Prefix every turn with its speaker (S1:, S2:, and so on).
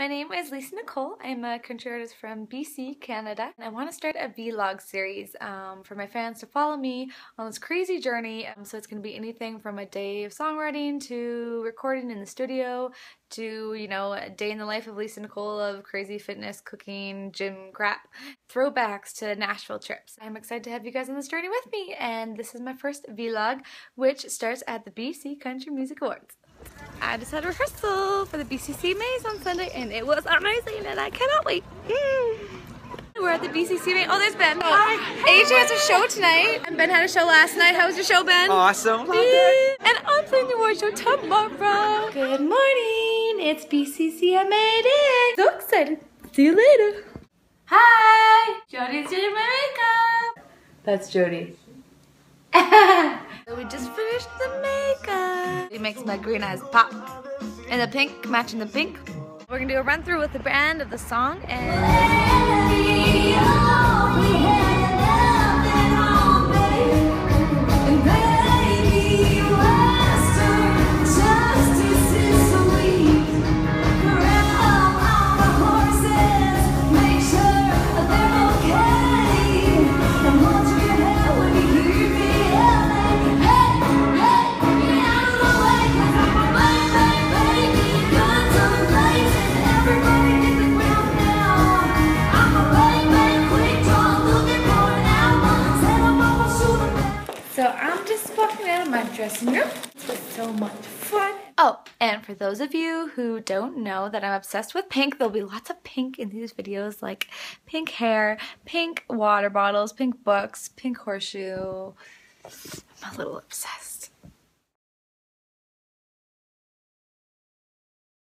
S1: my name is Lisa Nicole. I'm a country artist from BC, Canada, and I want to start a vlog series um, for my fans to follow me on this crazy journey. Um, so it's going to be anything from a day of songwriting to recording in the studio to, you know, a day in the life of Lisa Nicole of crazy fitness, cooking, gym crap, throwbacks to Nashville trips. I'm excited to have you guys on this journey with me, and this is my first vlog, which starts at the BC Country Music Awards. I just had a rehearsal for the BCCMAs on Sunday and it was amazing and I cannot wait. Mm. We're at the BCCMAs. Oh, there's Ben. Oh, AJ has a show tonight and Ben had a show last night. How was your show, Ben?
S2: Awesome.
S1: And I'm playing the award show tomorrow. Good morning. It's BCC. I made it. So excited. See you later. Hi. Jody's doing my makeup. That's Jody. we just finished the makeup. It makes my green eyes pop. And the pink matching the pink. We're gonna do a run through with the brand of the song and. Dressing room. This It's so much fun. Oh, and for those of you who don't know that I'm obsessed with pink, there'll be lots of pink in these videos, like pink hair, pink water bottles, pink books, pink horseshoe. I'm a little obsessed.